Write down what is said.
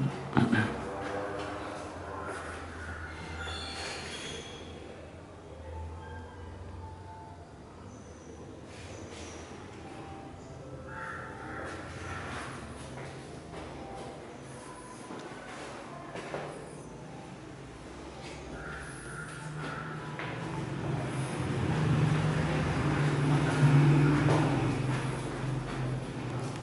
Mm-hmm.